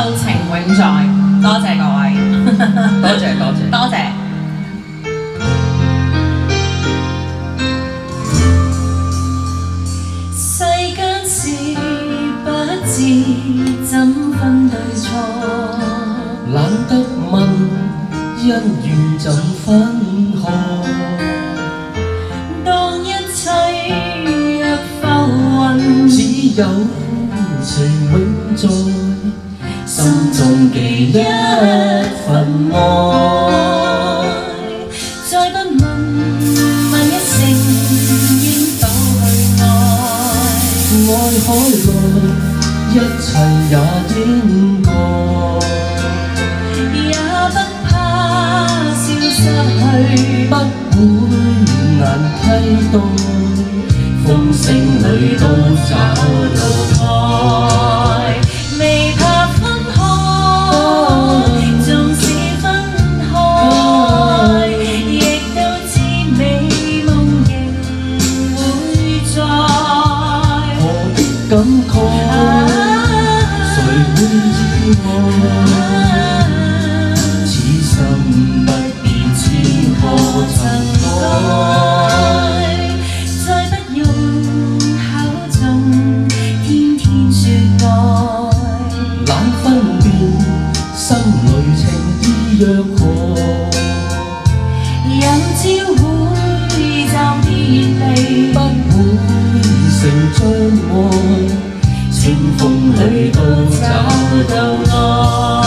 只有情永在，多謝各位，多謝多謝。多謝。世間事不知怎分對錯，懶得問恩怨怎分心里情意若何？有朝会暂别离不。会成障碍，清风里都找到爱。